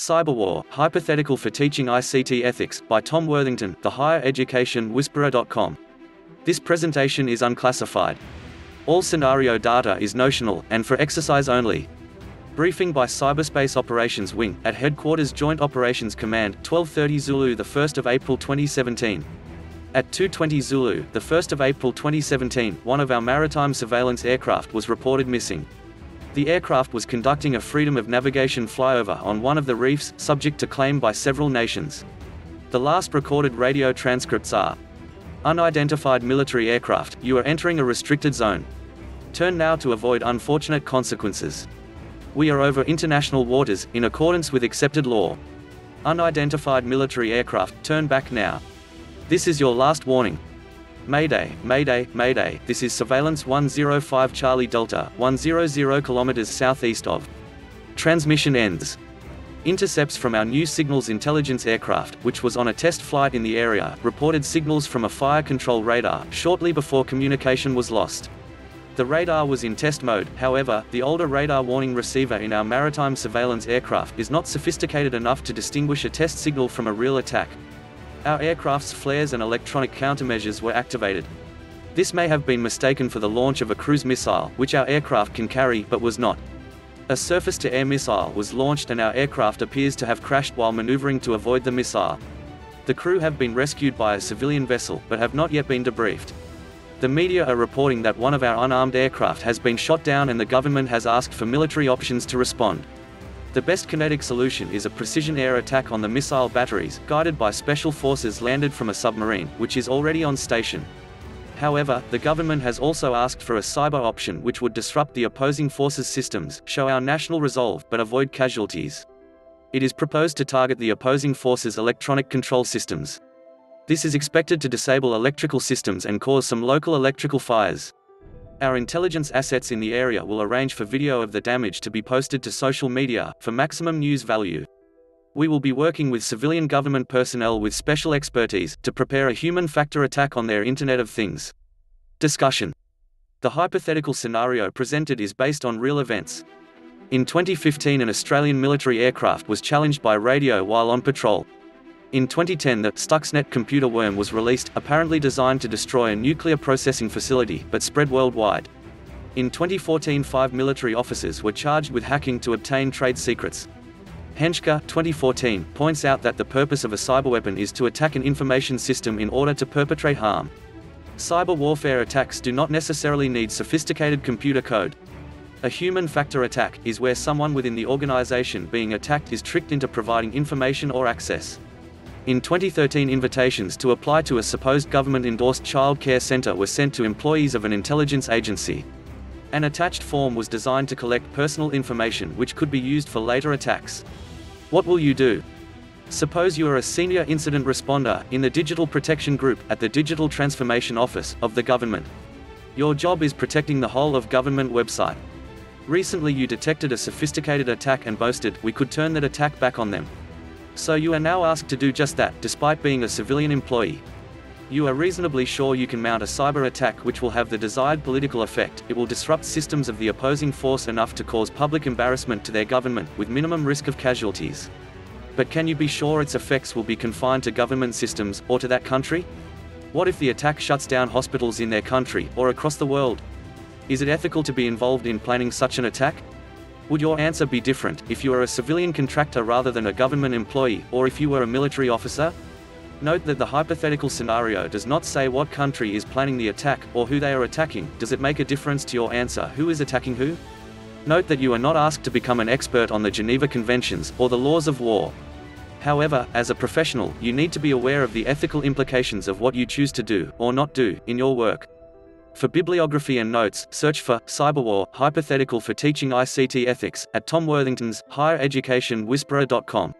Cyberwar, Hypothetical for Teaching ICT Ethics, by Tom Worthington, The Higher Education Whisperer.com. This presentation is unclassified. All scenario data is notional, and for exercise only. Briefing by Cyberspace Operations Wing, at Headquarters Joint Operations Command, 1230 Zulu 1 April 2017. At 220 Zulu, 1 April 2017, one of our maritime surveillance aircraft was reported missing. The aircraft was conducting a freedom of navigation flyover on one of the reefs, subject to claim by several nations. The last recorded radio transcripts are Unidentified military aircraft, you are entering a restricted zone. Turn now to avoid unfortunate consequences. We are over international waters, in accordance with accepted law. Unidentified military aircraft, turn back now. This is your last warning. Mayday, Mayday, Mayday, this is Surveillance 105 Charlie Delta, 100 kilometers southeast of. Transmission ends. Intercepts from our new signals intelligence aircraft, which was on a test flight in the area, reported signals from a fire control radar, shortly before communication was lost. The radar was in test mode, however, the older radar warning receiver in our maritime surveillance aircraft is not sophisticated enough to distinguish a test signal from a real attack. Our aircraft's flares and electronic countermeasures were activated. This may have been mistaken for the launch of a cruise missile, which our aircraft can carry, but was not. A surface-to-air missile was launched and our aircraft appears to have crashed while maneuvering to avoid the missile. The crew have been rescued by a civilian vessel, but have not yet been debriefed. The media are reporting that one of our unarmed aircraft has been shot down and the government has asked for military options to respond. The best kinetic solution is a precision air attack on the missile batteries, guided by special forces landed from a submarine, which is already on station. However, the government has also asked for a cyber option which would disrupt the opposing forces' systems, show our national resolve, but avoid casualties. It is proposed to target the opposing forces' electronic control systems. This is expected to disable electrical systems and cause some local electrical fires. Our intelligence assets in the area will arrange for video of the damage to be posted to social media, for maximum news value. We will be working with civilian government personnel with special expertise, to prepare a human factor attack on their Internet of Things. Discussion. The hypothetical scenario presented is based on real events. In 2015 an Australian military aircraft was challenged by radio while on patrol. In 2010 the Stuxnet computer worm was released, apparently designed to destroy a nuclear processing facility, but spread worldwide. In 2014 five military officers were charged with hacking to obtain trade secrets. Henschke, 2014, points out that the purpose of a cyberweapon is to attack an information system in order to perpetrate harm. Cyber warfare attacks do not necessarily need sophisticated computer code. A human factor attack is where someone within the organization being attacked is tricked into providing information or access. In 2013 invitations to apply to a supposed government-endorsed child care center were sent to employees of an intelligence agency. An attached form was designed to collect personal information which could be used for later attacks. What will you do? Suppose you are a senior incident responder in the Digital Protection Group at the Digital Transformation Office of the government. Your job is protecting the whole of government website. Recently you detected a sophisticated attack and boasted, we could turn that attack back on them. So you are now asked to do just that, despite being a civilian employee. You are reasonably sure you can mount a cyber attack which will have the desired political effect, it will disrupt systems of the opposing force enough to cause public embarrassment to their government, with minimum risk of casualties. But can you be sure its effects will be confined to government systems, or to that country? What if the attack shuts down hospitals in their country, or across the world? Is it ethical to be involved in planning such an attack? Would your answer be different if you are a civilian contractor rather than a government employee, or if you were a military officer? Note that the hypothetical scenario does not say what country is planning the attack, or who they are attacking. Does it make a difference to your answer who is attacking who? Note that you are not asked to become an expert on the Geneva Conventions, or the laws of war. However, as a professional, you need to be aware of the ethical implications of what you choose to do, or not do, in your work. For bibliography and notes, search for Cyberwar Hypothetical for Teaching ICT Ethics at Tom Worthington's highereducationwhisperer.com.